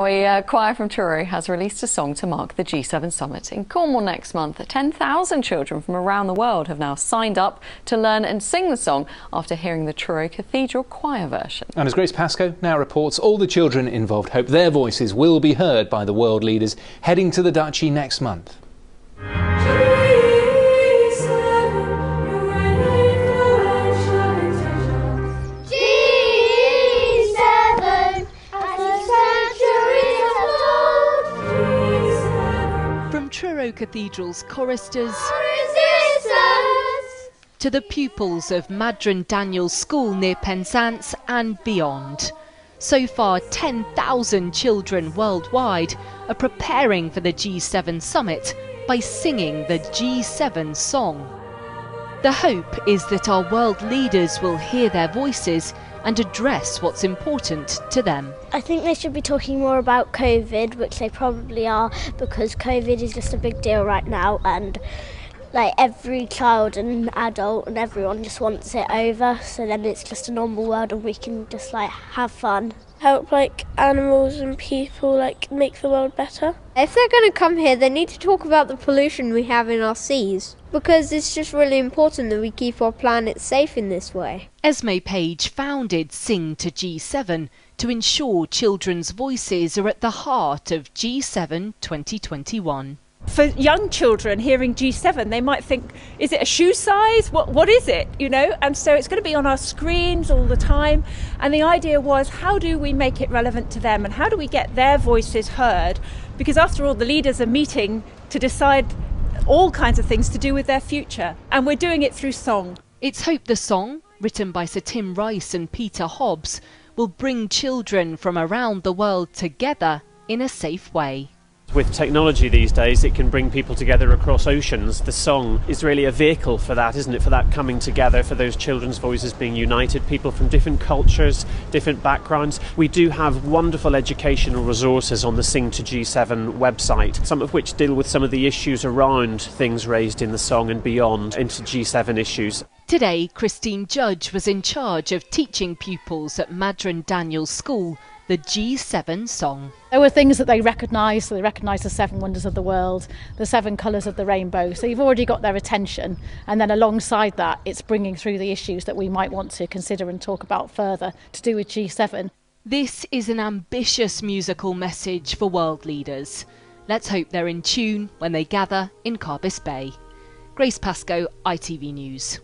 A uh, choir from Truro has released a song to mark the G7 summit in Cornwall next month. 10,000 children from around the world have now signed up to learn and sing the song after hearing the Truro Cathedral choir version. And as Grace Pascoe now reports, all the children involved hope their voices will be heard by the world leaders heading to the Duchy next month. Cathedral's choristers to the pupils of Madron Daniels School near Penzance and beyond. So far, 10,000 children worldwide are preparing for the G7 summit by singing the G7 song. The hope is that our world leaders will hear their voices and address what's important to them. I think they should be talking more about COVID, which they probably are, because COVID is just a big deal right now, and like every child and adult and everyone just wants it over. So then it's just a normal world, and we can just like have fun. Help like animals and people like make the world better. If they're going to come here, they need to talk about the pollution we have in our seas because it's just really important that we keep our planet safe in this way. Esme Page founded Sing to G7 to ensure children's voices are at the heart of G7 2021 for young children hearing G7, they might think, is it a shoe size? What, what is it? You know, and so it's going to be on our screens all the time. And the idea was, how do we make it relevant to them and how do we get their voices heard? Because after all, the leaders are meeting to decide all kinds of things to do with their future. And we're doing it through song. It's Hope the Song, written by Sir Tim Rice and Peter Hobbs, will bring children from around the world together in a safe way. With technology these days, it can bring people together across oceans. The song is really a vehicle for that, isn't it? For that coming together, for those children's voices being united, people from different cultures, different backgrounds. We do have wonderful educational resources on the Sing to G7 website, some of which deal with some of the issues around things raised in the song and beyond into G7 issues. Today, Christine Judge was in charge of teaching pupils at Madron Daniels School the G7 song. There were things that they recognised, so they recognised the seven wonders of the world, the seven colours of the rainbow. So you've already got their attention, and then alongside that, it's bringing through the issues that we might want to consider and talk about further to do with G7. This is an ambitious musical message for world leaders. Let's hope they're in tune when they gather in Carbis Bay. Grace Pascoe, ITV News.